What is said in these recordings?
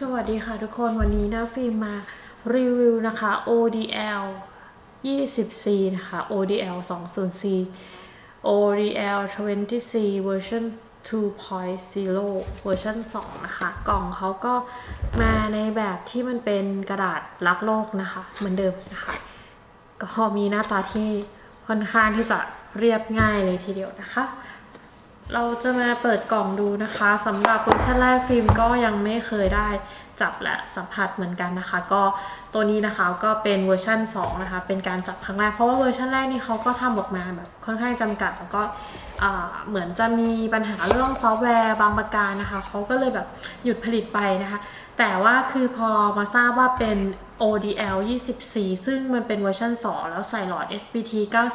สวัสดีค่ะทุกคนวันนี้นะฟิล์มมารีวิวนะคะ ODL 20C นะคะ ODL 20C ODL 24เวอร์ชัน2.0 เวอร์ชัน2นะคะ กล่องเขาก็มาในแบบที่มันเป็นกระดาษรักโลกนะคะ เหมือนเดิมนะคะ ก็มีหน้าตาที่ค่อนข้างที่จะเรียบง่ายเลยทีเดียวนะคะ เราจะมาเปิดกล่องดูนะคะสำหรับเวอร์ชันแรกฟิล์มก็ยังไม่เคยได้จับและสัมผัสเหมือนกันนะคะ ก็ตัวนี้นะคะก็เป็นเวอร์ชัน2นะคะ เป็นการจับครั้งแรกเพราะว่าเวอร์ชันแรกนี่เขาก็ทำออกมาแบบค่อนข้างจำกัด แล้วก็เหมือนจะมีปัญหาเรื่องซอฟต์แวร์บางประการนะคะเขาก็เลยแบบหยุดผลิตไปนะคะ แต่ว่าคือพอมาทราบว่าเป็น ODL 24 ซึ่งมันเป็นเวอร์ชัน2 แล้วใส่หลอด SBT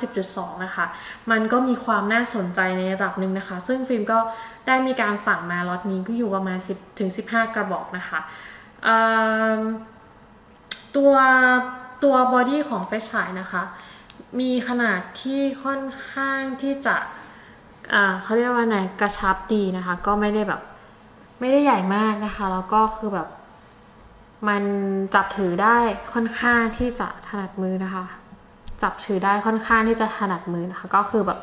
90.2 นะคะ มันก็มีความน่าสนใจในระดับหนึ่งนะคะ ซึ่งฟิล์มก็ได้มีการสั่งมาล็อตนี้ก็อยู่ประมาณ 10ถึง15 กระบอกนะคะตัวตัว body ของไฟฉายนะคะ มีขนาดที่ค่อนข้างที่จะเขาเรียกว่าไงกระชับดีนะคะ ก็ไม่ได้แบบไม่ได้ใหญ่มากนะคะ แล้วก็คือแบบ มันจับถือได้ค่อนข้างที่จะถนัดมือนะคะ จับถือได้ค่อนข้างที่จะถนัดมือนะคะ ก็คือแบบ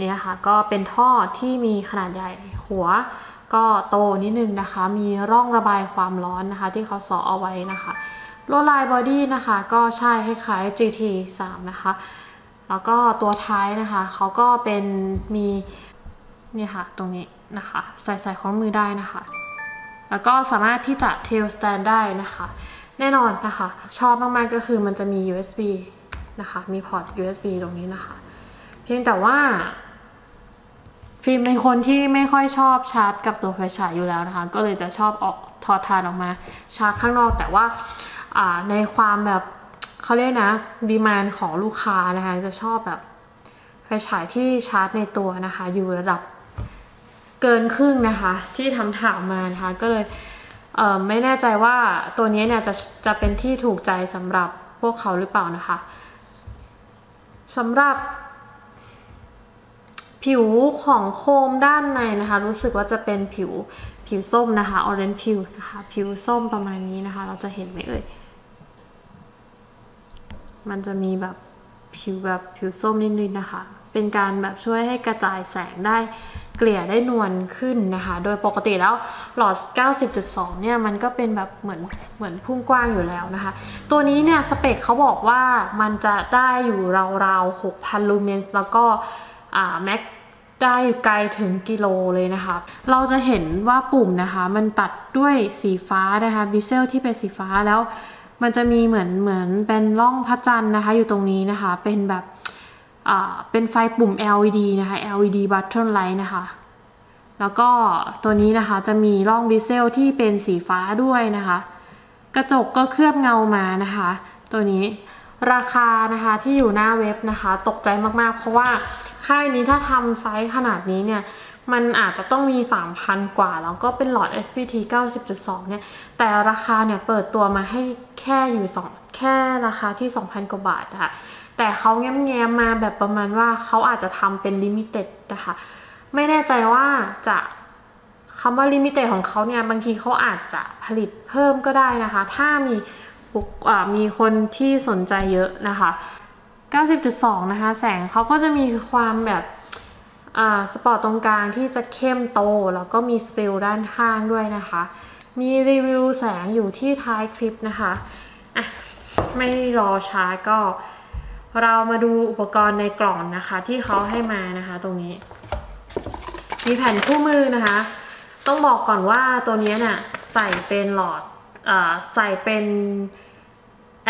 นี้นะคะก็เป็นท่อที่มีขนาดใหญ่หัวก็โตนิดนึงนะคะ มีร่องระบายความร้อนนะคะ ที่เขาเซาะเอาไว้นะคะลวดลาย body นะคะก็จะคล้ายๆ GT 3นะคะ แล้วก็ตัวท้ายนะคะเขาก็เป็นมีนี่ค่ะตรงนี้นะคะ ใส่ใส่ข้อมือได้นะคะ แล้วก็สามารถที่จะ tail stand ได้นะคะ แน่นอนนะคะ ชอบมาก ๆ ก็คือมันจะมี USB นะคะ มีพอร์ต USB ตรงนี้นะคะ เพียงแต่ว่าฟิล์มเป็นคนที่ไม่ค่อยชอบชาร์จกับตัวไฟฉายอยู่แล้วนะคะ ก็เลยจะชอบถอดถ่านออกมาชาร์จข้างนอก แต่ว่าในความแบบเขาเรียกนะ demand ของลูกค้านะคะ จะชอบแบบไฟฉายที่ชาร์จในตัวนะคะ อยู่ระดับ เกินครึ่งนะคะ ที่ทำถามมานะคะก็เลยเไม่แน่ใจว่าตัวนี้เนี่ยจะจะเป็นที่ถูกใจสำหรับพวกเขาหรือเปล่านะคะสำหรับ ผิวของโคมด้านในนะคะ รู้สึกว่าจะเป็นผิวผิวส้มนะคะออเรนจ์ผิวนะคะผิวส้มประมาณนี้นะคะ เราจะเห็นไหมเอ่ยมันจะมีแบบผิวแบบผิวส้มนิดๆนะคะ เป็นการแบบช่วยให้กระจายแสงได้ เกลี่ยได้นวลขึ้นนะคะ โดยปกติแล้วหลอด 90.2 เนี่ยมันก็เป็นแบบเหมือนเหมือนพุ่งกว้างอยู่แล้วนะคะ ตัวนี้เนี่ยสเปคเขาบอกว่ามันจะได้อยู่ราวๆ 6,000 ลูเมนแล้วก็แม็กได้อยู่ไกลถึงกิโลเลยนะคะ เราจะเห็นว่าปุ่มนะคะ มันตัดด้วยสีฟ้านะคะบิเซลที่เป็นสีฟ้าแล้ว มันจะมีเหมือนเหมือนเป็นร่องพระจันทร์นะคะ อยู่ตรงนี้นะคะ เป็นแบบ เป็นไฟปุ่ม LED นะคะ LED button light นะคะ แล้วก็ตัวนี้นะคะจะมีร่องดิเซลที่เป็นสีฟ้าด้วยนะคะ กระจกก็เคลือบเงามานะคะ ตัวนี้ราคานะคะที่อยู่หน้าเว็บนะคะ ตกใจมากๆ เพราะว่าค่ายนี้ถ้าทำไซส์ขนาดนี้เนี่ย มันอาจจะต้องมี 3,000 กว่า แล้วก็เป็นหลอด SPT 90.2 เนี่ย แต่ราคาเนี่ยเปิดตัวมาให้แค่อยู่ 2 แค่ราคาที่ 2,000 กว่าบาทนะคะ แต่เขาแง้มๆมาแบบประมาณว่าเขาอาจจะทำเป็น limited นะคะ ไม่แน่ใจว่าจะคำว่า limited ของเขาเนี่ย บางทีเขาอาจจะผลิตเพิ่มก็ได้นะคะ ถ้ามีมีคนที่สนใจเยอะนะคะ 90.2 นะคะ แสงเขาก็จะมีความแบบspot ตรงกลางที่จะเข้มโต แล้วก็มี spill ด้านข้างด้วยนะคะ มีรีวิวแสงอยู่ที่ท้ายคลิปนะคะอะไม่รอช้าก็ เรามาดูอุปกรณ์ในกล่องนะคะ ที่เขาให้มานะคะตรงนี้ มีแผ่นคู่มือนะคะ ต้องบอกก่อนว่าตัวนี้เนี่ยใส่เป็นหลอดอใส่เป็น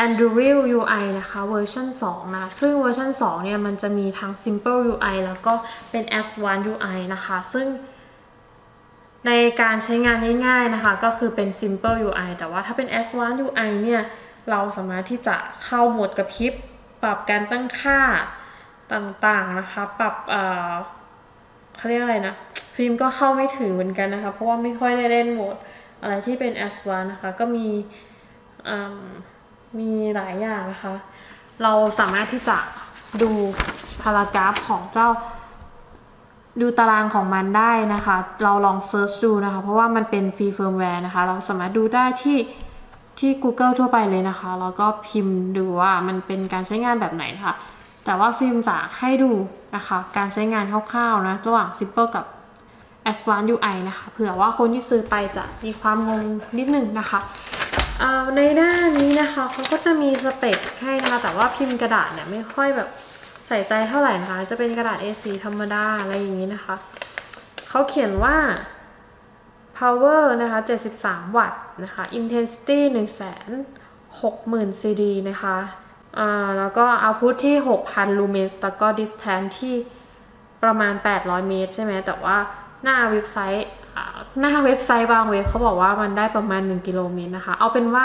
Anduril UI นะคะเวอร์ชัน2นะซึ่งเวอร์ชัน2เนี่ยมันจะมีทั้ง Simple UI แล้วก็เป็น Advanced UI นะคะ ซึ่งในการใช้งานง่ายๆนะคะ ก็คือเป็น Simple UI แต่ว่าถ้าเป็น Advanced UI เนี่ย เราสามารถที่จะเข้าโหมดกระพริบ ปรับการตั้งค่าต่างๆนะคะ ปรับเขาเรียกอะไรนะฟิล์มก็เข้าไม่ถึงเหมือนกันนะคะ เพราะว่าไม่ค่อยได้เล่นโหมด อะไรที่เป็น S1 นะคะ ก็มีมีหลายอย่างนะคะ เราสามารถที่จะดู paragraph ของเจ้า ดูตารางของมันได้นะคะ เราลอง search ดูนะคะ เพราะว่ามันเป็น free firmware นะคะ เราสามารถดูได้ที่ ที่ Google ทั่วไปเลยนะคะ แล้วก็พิมพ์ดูว่ามันเป็นการใช้งานแบบไหนนะคะแต่ว่าฟิล์มจะให้ดูนะคะ การใช้งานคร่าวๆนะ ระหว่าง Simple กับ Advanced UI นะคะ เผื่อว่าคนที่ซื้อไปจะมีความงงนิดนึงนะคะในหน้านี้นะคะเขาก็จะมีสเปคให้นะคะ แต่ว่าพิมพ์กระดาษเนี่ยไม่ค่อยแบบใส่ใจเท่าไหร่นะคะ จะเป็นกระดาษ A4 ธรรมดาอะไรอย่างนี้นะคะ เขาเขียนว่า power นะคะ 73 วัตต์นะคะ intensity 160,000 cd นะคะ อ่า แล้วก็ output ที่ 6,000 lumens แล้วก็ distance ที่ประมาณ 800 เมตร ใช่ไหม แต่ว่าหน้าเว็บไซต์ หน้าเว็บไซต์บางเว็บเขาบอกว่ามันได้ประมาณ 1 กิโลเมตรนะคะ เอาเป็นว่า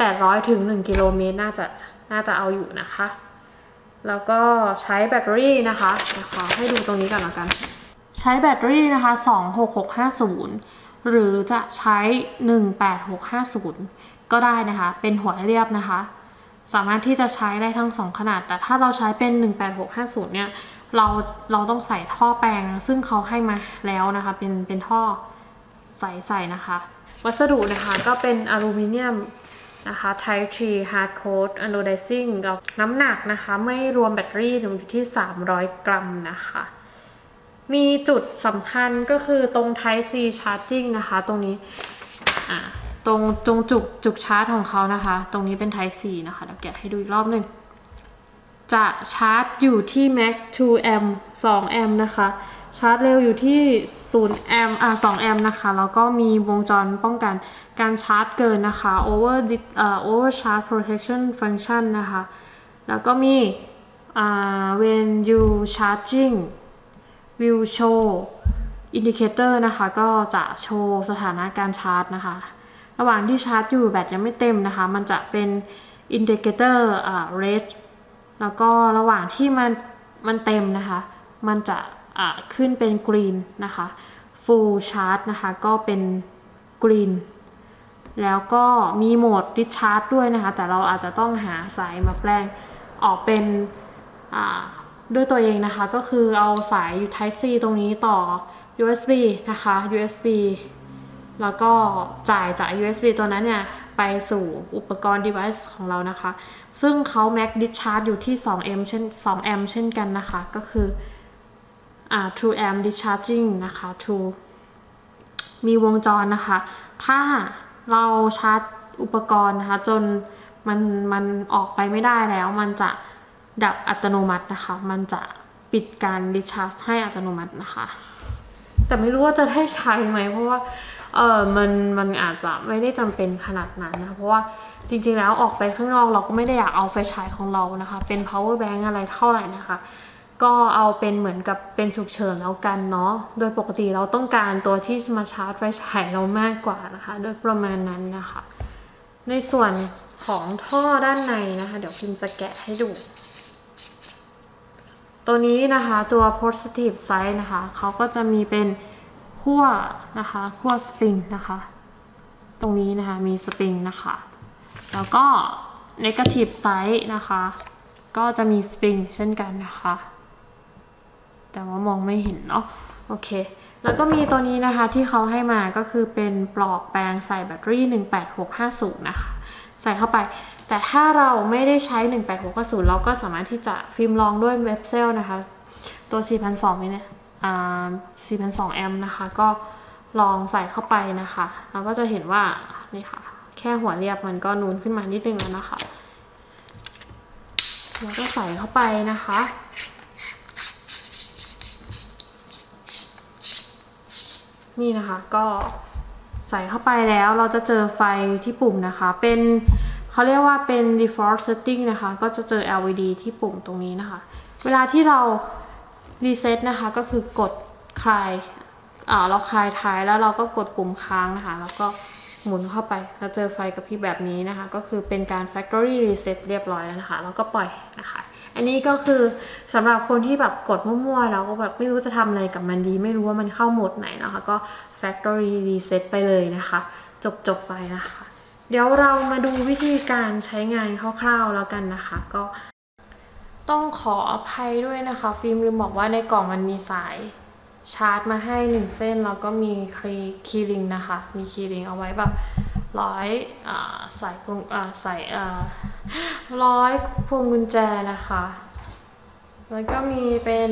800 ถึง 1 กิโลเมตร น่าจะ น่าจะเอาอยู่นะคะ แล้วก็ใช้แบตเตอรี่นะคะ ขอให้ดูตรงนี้ก่อนละกัน ใช้แบตเตอรี่นะคะ 26650 หรือจะใช้ 18650 ก็ได้นะคะ เป็นหัวเรียบนะคะ สามารถที่จะใช้ได้ทั้งสองขนาด แต่ถ้าเราใช้เป็น 18650 เนี่ย เราเราต้องใส่ท่อแปลง ซึ่งเขาให้มาแล้วนะคะ เป็นเป็นท่อใส่ใส่นะคะ วัสดุนะคะก็เป็นอลูมิเนียมนะคะ Type 3 Hard Coat Anodizing น้ำหนักนะคะ ไม่รวมแบตเตอรี่อยู่ที่ 300 กรัมนะคะ มีจุดสำคัญก็คือตรง Type C Charging นะคะ ตรงนี้ตรงตรงจุกจุกชาร์จของเขานะคะ ตรงนี้เป็น Type C นะคะเดี๋ยวแกะให้ดูอีกรอบหนึ่งจะชาร์จอยู่ที่ Max 2 a m 2 a m นะคะ ชาร์จเร็วอยู่ที่0 a m อ่า2 a m นะคะ แล้วก็มีวงจรป้องกันการชาร์จเกินนะคะ over uh, overcharge protection function นะคะ แล้วก็มีอ่า when you charging will show indicator นะคะ ก็จะโชว์สถานะการชาร์จนะคะ ระหว่างที่ชาร์จอยู่แบตยังไม่เต็มนะคะ มันจะเป็น indicator อ่า red แล้วก็ระหว่างที่มันมันเต็มนะคะ มันจะอ่าขึ้นเป็น green นะคะ full charge นะคะ ก็เป็น green แล้วก็มีโหมด discharge ด้วยนะคะ แต่เราอาจจะต้องหาสายมาแปลงออกเป็นอ่า ด้วยตัวเองนะคะ ก็คือเอาสาย Type C ตรงนี้ต่อ USB นะคะ USB แล้วก็จ่ายจาก USB ตัวนั้นเนี่ย ไปสู่อุปกรณ์ device ของเรานะคะ ซึ่งเขา max discharge อยู่ที่ 2 m เช่น2 a m เช่นกันนะคะ ก็คืออ่า true amp discharging นะคะ true มีวงจรนะคะ ถ้าเราชาร์จอุปกรณ์นะคะ จนมันมันออกไปไม่ได้แล้วมันจะ ดับอัตโนมัตินะคะ มันจะปิดการ discharge ให้อัตโนมัตินะคะ แต่ไม่รู้ว่าจะได้ใช้ไหม เพราะว่าเออมันมันอาจจะไม่ได้จำเป็นขนาดนั้นนะคะ เพราะว่าจริงๆแล้วออกไปข้างนอกเราก็ไม่ได้อยากเอาไฟฉายของเรานะคะ เป็น power bank อะไรเท่าไหร่นะคะ ก็เอาเป็นเหมือนกับเป็นฉุกเฉินแล้วกันเนาะ โดยปกติเราต้องการตัวที่มาชาร์จไฟฉายเรามากกว่านะคะ โดยประมาณนั้นนะคะ ในส่วนของท่อด้านในนะคะ เดี๋ยวพิมจะแกะให้ดู ตัวนี้นะคะตัว positive side นะคะเขาก็จะมีเป็นขั้วนะคะขั้วสปริงนะคะตรงนี้นะคะมีสปริงนะคะแล้วก็ negative side นะคะก็จะมีสปริงเช่นกันนะคะ แต่ว่ามองไม่เห็นเนาะโอเค แล้วก็มีตัวนี้นะคะที่เขาให้มาก็คือเป็นปลอกแปลงใส่แบตเตอรี่ 18650 นะคะ ใส่เข้าไป แต่ถ้าเราไม่ได้ใช้ 18650เราก็สามารถที่จะฟิล์มลองด้วยเว็บเซลนะคะ ตัว4,200นี่เนี่ยอ่า4,200แอมป์นะคะ ก็ลองใส่เข้าไปนะคะ เราก็จะเห็นว่า นี่ค่ะ แค่หัวเรียบมันก็นูนขึ้นมานิดนึงแล้วนะคะ แล้วก็ใส่เข้าไปนะคะนี่นะคะก็ใส่เข้าไปแล้วเราจะเจอไฟที่ปุ่มนะคะ เป็น เขาเรียกว่าเป็น default setting นะคะ ก็จะเจอ LED ที่ปุ่มตรงนี้นะคะ เวลาที่เรารีเซ็ตนะคะ ก็คือกดคลายอ่าเราคลายท้ายแล้วเราก็กดปุ่มค้างนะคะ แล้วก็หมุนเข้าไปแล้วเจอไฟกับพี่แบบนี้นะคะ ก็คือเป็นการ factory reset เรียบร้อยแล้วนะคะ แล้วก็ปล่อยนะคะ อันนี้ก็คือสำหรับคนที่แบบกดมั่วๆแล้วก็แบบไม่รู้จะทำอะไรกับมันดี ไม่รู้ว่ามันเข้าโหมดไหนนะคะ ก็ factory reset ไปเลยนะคะ จบๆไปนะคะ เดี๋ยวเรามาดูวิธีการใช้งานคร่าวๆแล้วกันนะคะ ก็ต้องขออภัยด้วยนะคะ ฟิล์มลืมบอกว่าในกล่องมันมีสายชาร์จมาให้หนึ่งเส้นแล้วก็มีคี key ring นะคะ มี key ring เอาไว้แบบร้อยอ่าใส่พวงอ่าใส่ร้อยพวงกุญแจนะคะ แล้วก็มีเป็น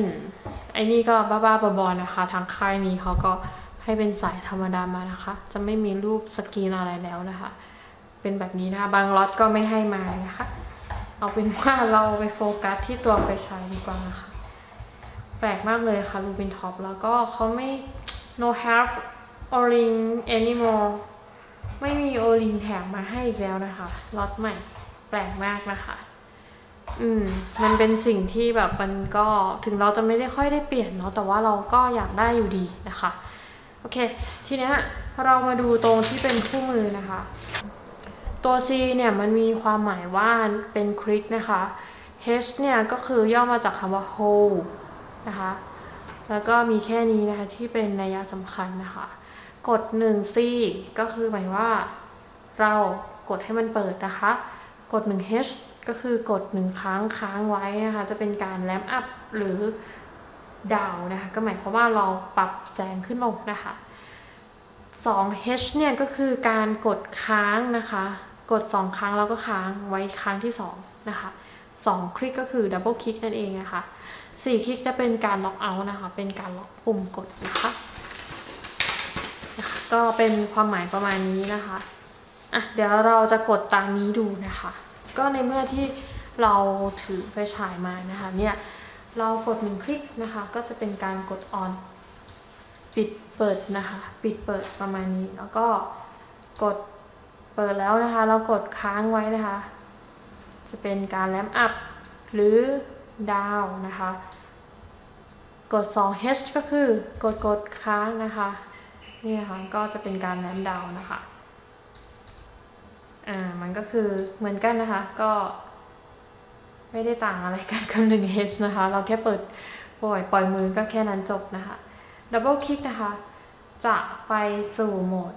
ไอ้นี่ก็บ้าๆบอๆนะคะ ทางค่ายนี้เขาก็ให้เป็นสายธรรมดามานะคะ จะไม่มีรูปสกรีนอะไรแล้วนะคะ เป็นแบบนี้นะคะ บางล็อตก็ไม่ให้มานะคะ เอาเป็นว่าเราไปโฟกัสที่ตัวไฟฉายดีกว่านะคะ แปลกมากเลยค่ะ Lumintop แล้วก็เขาไม่ no have o-ring anymore ไม่มี o-ring แถมมาให้อีกแล้วนะคะล็อตใหม่ แปลกมากนะคะ อืม มันเป็นสิ่งที่แบบมันก็ถึงเราจะไม่ได้ค่อยได้เปลี่ยนเนาะแต่ว่าเราก็อยากได้อยู่ดีนะคะ โอเค ทีเนี้ยเรามาดูตรงที่เป็นคู่มือนะคะ ตัว C เนี่ยมันมีความหมายว่าเป็นคลิกนะคะ H เนี่ยก็คือย่อมาจากคำว่า hold นะคะ แล้วก็มีแค่นี้นะคะที่เป็นนัยสำคัญนะคะ กด 1 C ก็คือหมายว่า เรากดให้มันเปิดนะคะ กด 1 H ก็คือกด 1 ครั้งค้างไว้นะคะ จะเป็นการแลมอัพหรือดาวนะคะ ก็หมายความว่าเราปรับแสงขึ้นลงนะคะ 2H เนี่ยก็คือการกดค้างนะคะ กด 2 ครั้งแล้วก็ค้างไว้ครั้งที่ 2 นะคะ 2 คลิกก็คือดับเบิลคลิกนั่นเองนะคะ4คลิกจะเป็นการล็อกเอาท์นะคะ เป็นการล็อกปุ่มกดนะคะนะคะก็เป็นความหมายประมาณนี้นะคะ อะ เดี๋ยวเราจะกดตามนี้ดูนะคะ ก็ในเมื่อที่เราถือไฟฉายมานะคะเนี่ย เรากดหนึ่งคลิกนะคะ ก็จะเป็นการกดออน ปิดเปิดนะคะ ปิดเปิดประมาณนี้ แล้วก็กด เปิดแล้วนะคะ เรากดค้างไว้นะคะ จะเป็นการแลมอัพหรือดาวนะคะ กด 2H ก็คือกดกดค้างนะคะ นี่นะคะก็จะเป็นการแลมดาวนะคะ อ่า มันก็คือเหมือนกันนะคะ ก็ ไม่ได้ต่างอะไรกันกับ 1H นะคะ เราแค่เปิดปล่อยปล่อยมือก็แค่นั้นจบนะคะ ดับเบิลคลิกนะคะ จะไปสู่โหมด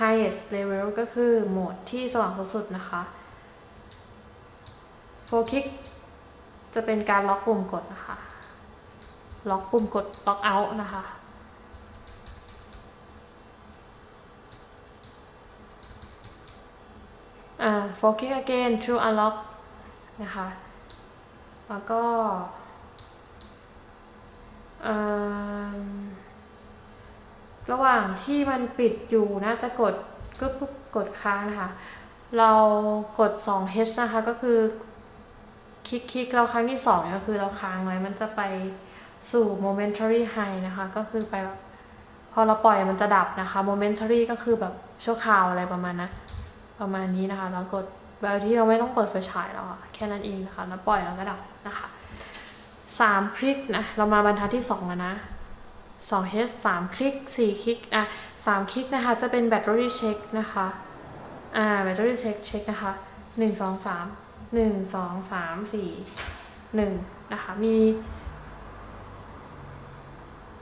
highest level ก็คือโหมดที่สว่างสุดๆนะคะโฟคลิกจะเป็นการล็อกปุ่มกดนะคะ ล็อกปุ่มกดล็อกเอาท์นะคะอ่า for click again to unlock นะคะ แล้วก็ ระหว่างที่มันปิดอยู่น่าจะกดก็กดค้างนะคะ เรากด 2H นะคะก็คือ คลิกคลิกเราครั้งที่2ก็คือเราค้างไว้มันจะไปสู่ momentary high นะคะ ก็คือไปพอเราปล่อยมันจะดับนะคะ momentary ก็คือแบบชั่วคราวอะไรประมาณนะประมาณนี้นะคะ เรากดแบบที่เราไม่ต้องเปิดไฟฉายแล้วค่ะแค่นั้นเองนะคะแล้วปล่อยแล้วก็ดับนะคะสามคลิกนะเรามาบรรทัดที่สองแล้วนะ สอง H สามคลิกสี่คลิก อะสามคลิกนะคะ จะเป็นแบตเตอรี่เช็คนะคะ อ่า แบตเตอรี่เช็ค เช็คนะคะหนึ่งสองสามหนึ่งสองสามสี่หนึ่งนะคะ มี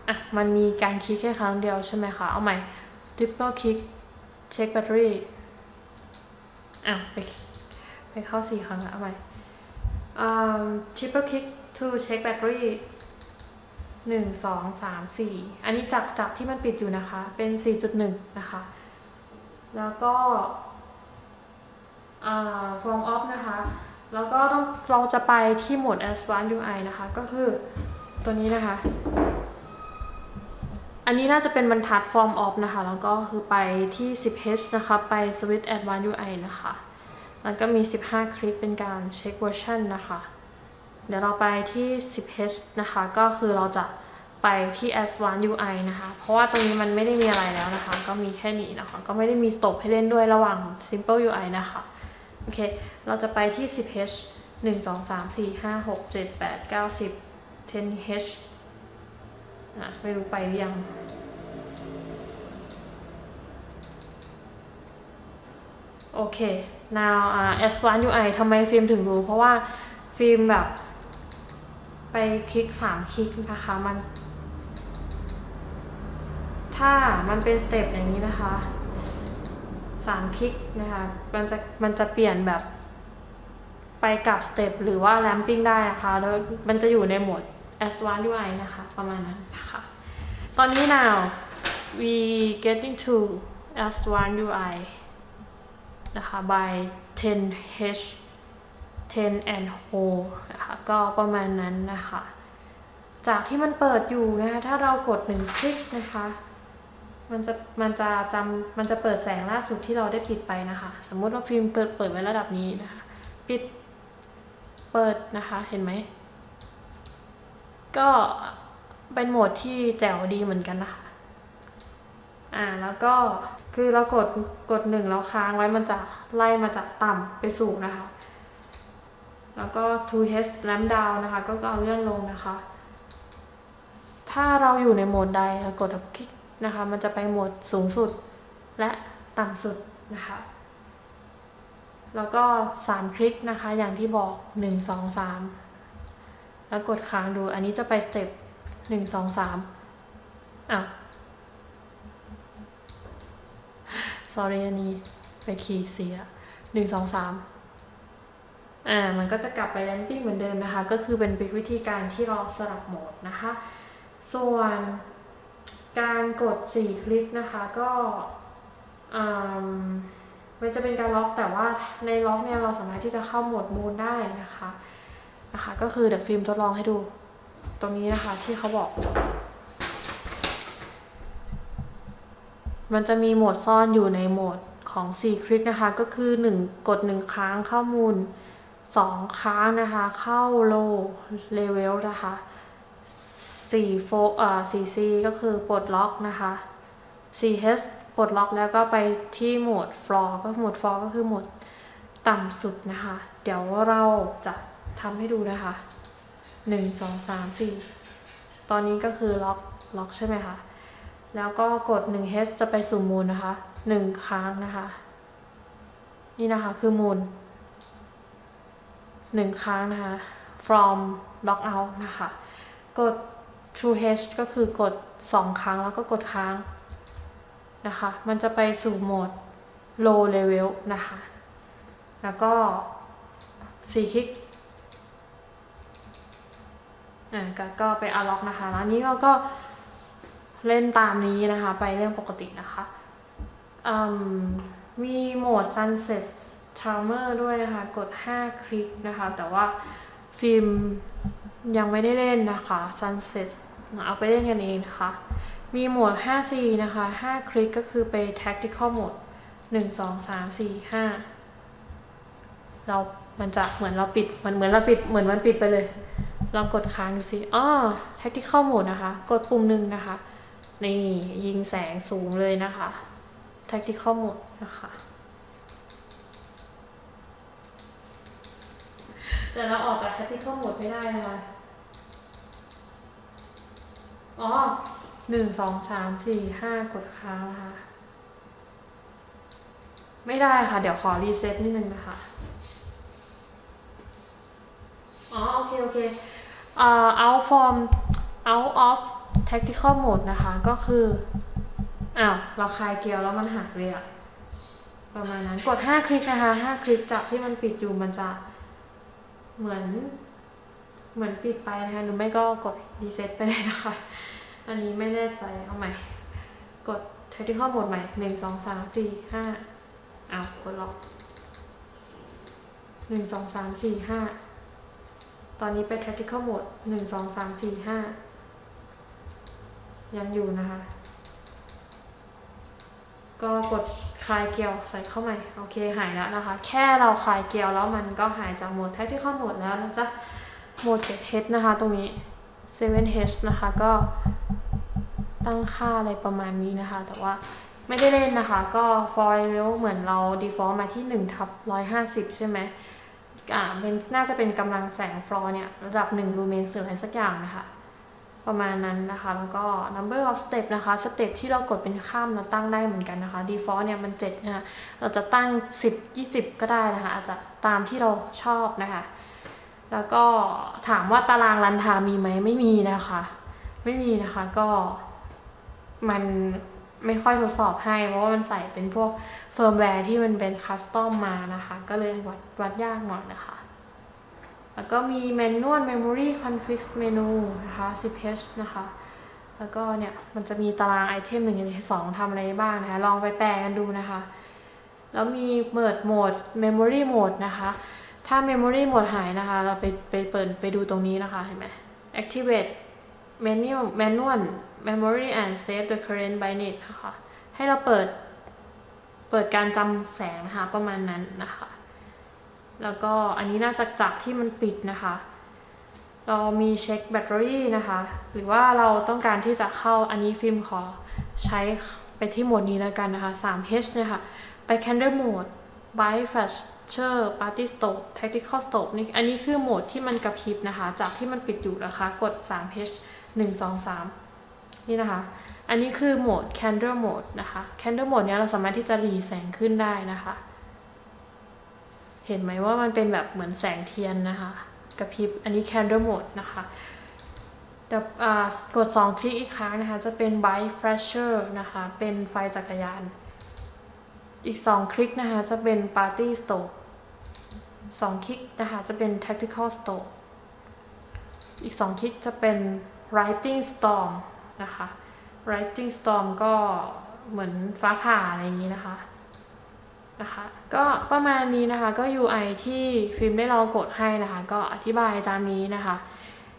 อะ มันมีการคลิกแค่ครั้งเดียวใช่ไหมคะ เอาใหม่ triple คลิก เช็คแบตเตอรี่ อะ ไป ไปเข้าสี่ครั้งล้วเอาใหม่ triple click to check battery หนึ่งสองสามสี่อันนี้จากจากที่มันปิดอยู่นะคะ เป็นสี่จุดหนึ่งนะคะ แล้วก็ form off นะคะ แล้วก็ต้องเราจะไปที่โหมด advanced UI นะคะ ก็คือตัวนี้นะคะ อันนี้น่าจะเป็นบรรทัด form off นะคะ แล้วก็คือไปที่ 10H นะคะ ไป switch advanced UI นะคะ แล้วก็มี 15 คลิกเป็นการเช็คเวอร์ชันนะคะ เดี๋ยวเราไปที่ 10H นะคะ ก็คือเราจะไปที่ Advanced UI นะคะ เพราะว่าตรงนี้มันไม่ได้มีอะไรแล้วนะคะ ก็มีแค่นี้นะคะ ก็ไม่ได้มี strobe ให้เล่นด้วยระหว่าง Simple UI นะคะ โอเค เราจะไปที่ 10H 1 2 3 4 5 6 7 8 9 10 10H อะไม่รู้ไปหรือยังโอเค now uh, S1 UI ทำไมฟิล์มถึงรู้ เพราะว่าฟิล์มแบบ ไปคลิกสามคลิกนะคะมัน ถ้ามันเป็นสเต็ปอย่างนี้นะคะสามคลิกนะคะมันจะมันจะเปลี่ยนแบบไปกับสเต็ปหรือว่า ramping ได้นะคะ แล้วมันจะอยู่ในโหมด Advanced UI นะคะ ประมาณนั้นนะคะ ตอนนี้ now we getting to S1 UI นะคะ by 10H 10 and whole นะคะก็ประมาณนั้นนะคะ จากที่มันเปิดอยู่นะคะถ้าเรากดหนึ่งคลิกนะคะ มันจะมันจะจำมันจะเปิดแสงล่าสุดที่เราได้ปิดไปนะคะ สมมติว่าพิมพ์เปิดเปิดไว้ระดับนี้นะคะ ปิดเปิดนะคะเห็นไหม ก็เป็นโหมดที่แจ๋วดีเหมือนกันนะคะอ่าแล้วก็คือเรากดกดหนึ่งแล้วค้างไว้มันจะไล่มาจากต่ำไปสูงนะคะ แล้วก็ 2H lamp down นะคะ ก็เอาเลื่อนลงนะคะ ถ้าเราอยู่ในโหมดใดเรากดคลิกนะคะ มันจะไปโหมดสูงสุดและต่ำสุดนะคะ แล้วก็ 3 คลิกนะคะ อย่างที่บอก 1 2 3 แล้วกดค้างดู อันนี้จะไปสเต็ป1 2 3อะ sorry อันนี้ไปคีย์เสีย 1 2 3 อ่ามันก็จะกลับไปแลนดิ้งเหมือนเดิมนะคะ ก็คือเป็นวิธีการที่เราสลับโหมดนะคะ ส่วนการกด 4 คลิกนะคะก็มันจะเป็นการล็อกแต่ว่าในล็อกเนี่ยเราสามารถที่จะเข้าโหมด moon ได้นะคะนะคะ ก็คือเดี๋ยวฟิล์มทดลองให้ดูตรงนี้นะคะที่เขาบอก มันจะมีโหมดซ่อนอยู่ในโหมดของ 4 คลิกนะคะ ก็คือ 1 กด 1 ครั้งเข้า moon 2ครั้งนะคะ เข้า low level นะคะ4 four เอ่อ 4C ก็คือปลดล็อกนะคะ 4H ปลดล็อกแล้วก็ไปที่โหมด floor ก็โหมด floor ก็คือโหมดต่ำสุดนะคะ เดี๋ยวเราจะทำให้ดูนะคะ1 2 3 4ตอนนี้ก็คือล็อกล็อกใช่ไหมคะ แล้วก็กด 1H จะไปสู่มูลนะคะ1ครั้งนะคะ นี่นะคะคือมูล 1ครั้งนะคะ from lock out นะคะ กด 2H ก็คือกด 2 ครั้งแล้วก็กดค้างนะคะ มันจะไปสู่โหมด low level นะคะ แล้วก็4คลิกอ่าก็ก็ไป unlock นะคะแล้วนี้เราก็เล่นตามนี้นะคะ ไปเรื่องปกตินะคะ มีโหมด sunset charmer ด้วยนะคะ กด 5 คลิกนะคะ แต่ว่าฟิล์มยังไม่ได้เล่นนะคะ sunset เอาไปเล่นกันเองนะคะ มีโหมด 5C นะคะ 5 คลิกก็คือไป tactical mode 1 2 3 4 5 เรา มันจะเหมือนเราปิด มันเหมือนเราปิด เหมือนมันปิดไปเลย ลองกดค้างดูสิอ๋อ tactical mode นะคะ กดปุ่มหนึ่งนะคะ นี่ยิงแสงสูงเลยนะคะ tactical mode นะคะ แต่เราออกจาก tactical mode ไม่ได้นะคะ อ๋อหนึ่งสองสามสี่ห้ากดค้างนะคะ ไม่ได้ค่ะ เดี๋ยวขอรีเซ็ตนิดนึงนะคะ อ๋อ โอเค โอเคเอ่อ out from out of tactical mode นะคะ ก็คือ อ้าว เราคลายเกียร์แล้วมันหักเลยอะประมาณนั้น กด 5 คลิกนะคะ 5 คลิกจากที่มันปิดอยู่มันจะ เหมือน เหมือนปิดไปนะคะหรือไม่ก็กดรีเซ็ตไปเลยนะคะ อันนี้ไม่แน่ใจเอาใหม่ กด tactical mode ใหม่หนึ่งสองสามสี่ห้าเอากดล็อกหนึ่งสองสามสี่ห้าตอนนี้ไป tactical mode หนึ่งสองสามสี่ห้ายังอยู่นะคะ ก็กดคลายเกลียวใส่เข้าใหม่โอเคหายแล้วนะคะ แค่เราคลายเกลียวแล้วมันก็หายจากโหมด tactical mode แล้วนะจ๊ะโหมด 7H นะคะ ตรงนี้ 7H นะคะก็ตั้งค่าอะไรประมาณนี้นะคะ แต่ว่าไม่ได้เล่นนะคะ ก็ for level เหมือนเรา default มาที่ 1 ทับ 150 ใช่ไหมอ่าเป็นน่าจะเป็นกำลังแสงฟลอร์เนี่ย ระดับ 1 ลูเมนหรืออะไรสักอย่างนะคะ ประมาณนั้นนะคะ แล้วก็ number of step นะคะ สเต็ปที่เรากดเป็นข้ามเราตั้งได้เหมือนกันนะคะ default เนี่ยมัน7นะคะเราจะตั้ง 10 20 ก็ได้นะคะ อาจจะตามที่เราชอบนะคะ แล้วก็ถามว่าตารางรันทามีไหมไม่มีนะคะ ไม่มีนะคะก็มันไม่ค่อยทดสอบให้ เพราะว่ามันใส่เป็นพวกเฟิร์มแวร์ที่มันเป็น custom มานะคะ ก็เลยวัดวัดยากหน่อยนะคะ แล้วก็มี Manual Memory Config Menu นะคะ 10H นะคะ แล้วก็เนี่ย มันจะมีตารางไอเทมหนึ่งสองทำอะไรบ้างนะคะ ลองไปแปลกันดูนะคะ แล้วมีเปิดโหมด Memory Mode นะคะ ถ้า Memory Mode หายนะคะ เราไปไปเปิดไปดูตรงนี้นะคะ เห็นไหม Activate Manual Manual Memory and Save the current byte นะคะ ให้เราเปิด เปิดการจำแสงนะคะประมาณนั้นนะคะ แล้วก็อันนี้น่าจะจากที่มันปิดนะคะ เรามีเช็คแบตเตอรี่นะคะ หรือว่าเราต้องการที่จะเข้าอันนี้ฟิล์มขอใช้ไปที่โหมดนี้แล้วกันนะคะ 3H เนี่ยค่ะ ไป Candle Mode Bright Flasher Party Stop Tactical Stop นี่อันนี้คือโหมดที่มันกระพริบนะคะ จากที่มันปิดอยู่นะคะ กด 3H 1 2 3 นี่นะคะ อันนี้คือโหมด Candle Mode นะคะ Candle Mode เนี้ยเราสามารถที่จะหลีแสงขึ้นได้นะคะ เห็นไหมว่ามันเป็นแบบเหมือนแสงเทียนนะคะกระพริบอันนี้ Candle Mode นะคะแต่กด 2 คลิกอีกครั้งนะคะ จะเป็น Bright Flasher นะคะ เป็นไฟจักรยาน อีก 2 คลิกนะคะ จะเป็น Party Stop 2คลิกนะคะ จะเป็น Tactical Stop อีก 2 คลิกจะเป็น Writing Storm นะคะ Writing Storm ก็เหมือนฟ้าผ่าอะไรอย่างนี้นะคะ นะคะก็ประมาณนี้นะคะก็ UI ที่ฟิล์มได้ลองกดให้นะคะ ก็อธิบายตามนี้นะคะ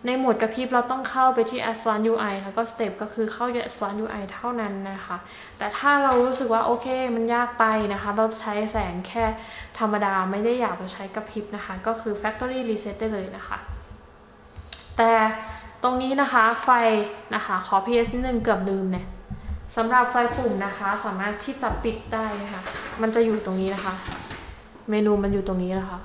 ในโหมดกระพริบเราต้องเข้าไปที่ Advanced UI แล้วก็ Step ก็คือเข้า Advanced UI เท่านั้นนะคะ แต่ถ้าเรารู้สึกว่าโอเคมันยากไปนะคะ เราใช้แสงแค่ธรรมดาไม่ได้อยากจะใช้กระพริบนะคะ ก็คือ Factory Reset ได้เลยนะคะ แต่ตรงนี้นะคะไฟนะคะขอ PS นิดนึงเกือบลืมเนี่ย สำหรับไฟปุ่มนะคะ สามารถที่จะปิดได้นะคะ มันจะอยู่ตรงนี้นะคะ เมนูมันอยู่ตรงนี้นะคะ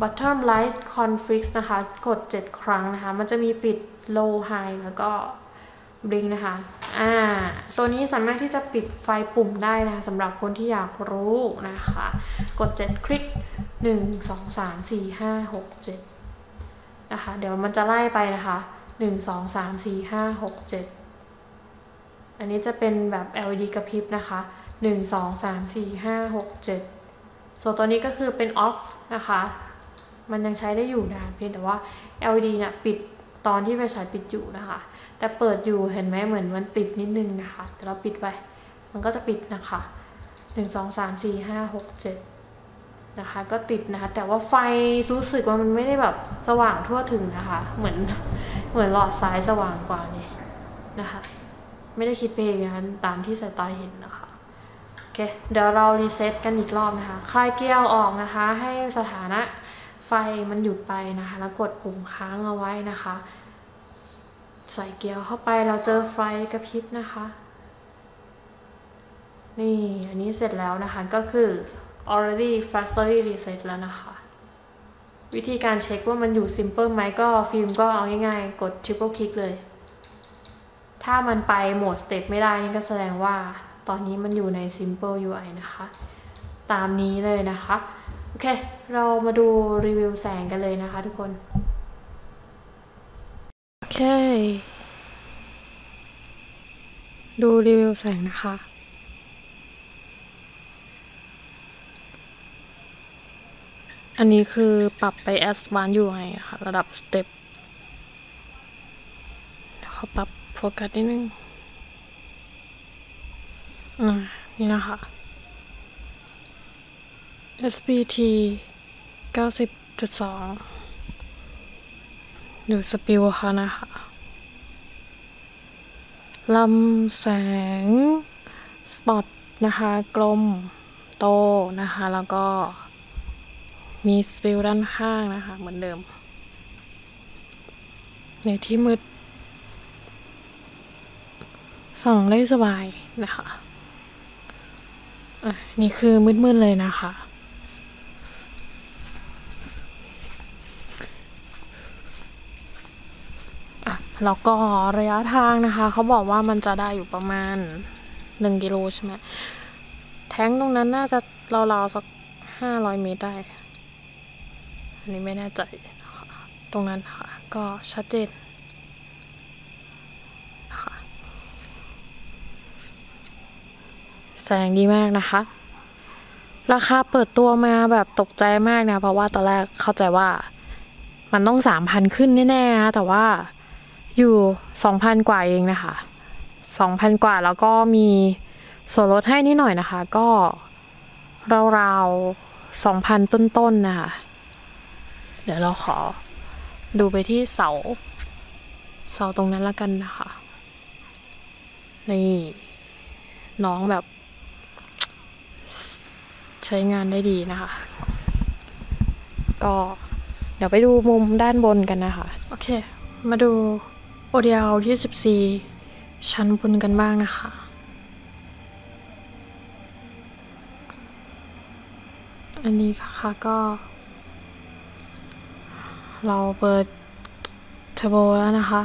bottom right config นะคะ กด 7 ครั้งนะคะ มันจะมีปิด low high แล้วก็ blink นะคะ อ่า ตัวนี้สามารถที่จะปิดไฟปุ่มได้นะคะสำหรับคนที่อยากรู้นะคะ กด 7 คลิก 1 2 3 4 5 6 7 นะคะ เดี๋ยวมันจะไล่ไปนะคะ 1 2 3 4 5 6 7 อันนี้จะเป็นแบบ LED กระพริบนะคะ 1 2 3 4 5 6 7 ส่วนตัวนี้ก็คือเป็น off นะคะ มันยังใช้ได้อยู่นานเพียงแต่ว่า LED เนี่ยปิดตอนที่ไฟฉายปิดอยู่นะคะ แต่เปิดอยู่เห็นไหมเหมือนมันปิดนิดนึงนะคะ แต่เราปิดไปมันก็จะปิดนะคะหนึ่งสองสามสี่ห้าหกเจ็ดนะคะ ก็ติดนะคะ แต่ว่าไฟรู้สึกว่ามันไม่ได้แบบสว่างทั่วถึงนะคะ เหมือนเหมือนหลอดซ้ายสว่างกว่านี่นะคะ ไม่ได้คิดไปเองนะคะตามที่สายตาเห็นนะคะโอเคเดี๋ยวเรารีเซ็ตกันอีกรอบนะคะคลายเกลียวออกนะคะ ให้สถานะไฟมันหยุดไปนะคะ แล้วกดปุ่มค้างเอาไว้นะคะ ใส่เกลียวเข้าไปเราเจอไฟกระพริบนะคะ นี่อันนี้เสร็จแล้วนะคะก็คือ already factory reset แล้วนะคะ วิธีการเช็คว่ามันอยู่ simple ไหมก็ฟิล์มก็เอาง่ายๆ กด triple click เลย ถ้ามันไปโหมด step ไม่ได้นี่ก็แสดงว่าตอนนี้มันอยู่ใน simple UI นะคะ ตามนี้เลยนะคะ โอเค เรามาดูรีวิวแสงกันเลยนะคะทุกคน โอเค ดูรีวิวแสงนะคะอันนี้คือปรับไป Advanced UI ค่ะ ระดับสเต็ปเดี๋ยวเขาปรับ โฟกัสนิดนึงอ่านี่นะคะ SPT 90.2 ดูสปิลค่ะนะคะลำแสง สปอตนะคะ กลมโตนะคะ แล้วก็มีสปิลด้านข้างนะคะ เหมือนเดิม ในที่มืด ส่องได้สบายนะคะนี่คือมืดๆเลยนะคะอะแล้วก็ระยะทางนะคะ เขาบอกว่ามันจะได้อยู่ประมาณหนึ่งกิโลใช่ไหม แท้งตรงนั้นน่าจะราวๆสักห้าร้อยเมตรได้ อันนี้ไม่แน่ใจนะคะ ตรงนั้นค่ะ ก็ชัดเจนนะคะ แสงดีมากนะคะ ราคาเปิดตัวมาแบบตกใจมากนะ เพราะว่าตอนแรกเข้าใจว่า มันต้องสามพันขึ้นแน่ๆนะแต่ว่าอยู่สองพันกว่าเองนะคะสองพันกว่าแล้วก็มีส่วนลดให้นิดหน่อยนะคะ ก็ราวๆสองพันต้นๆนะคะ เดี๋ยวเราขอดูไปที่เสา เสาตรงนั้นละกันนะคะ นี่ น้องแบบ ใช้งานได้ดีนะคะ ก็เดี๋ยวไปดูมุมด้านบนกันนะคะ โอเค มาดูโอเดียลที่14 ชั้นบนกันบ้างนะคะ อันนี้ค่ะก็ เราเปิดเทอร์โบแล้วนะคะ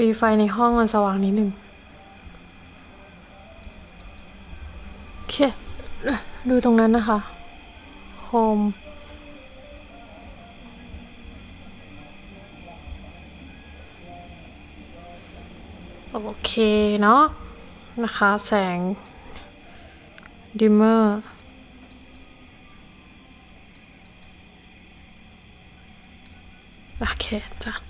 รีไฟในห้องมันสว่างนิดนึงโอเค ดูตรงนั้นนะคะ โคม โอเคเนาะนะคะ แสง ดิมเมอร์โอเคจ้ะ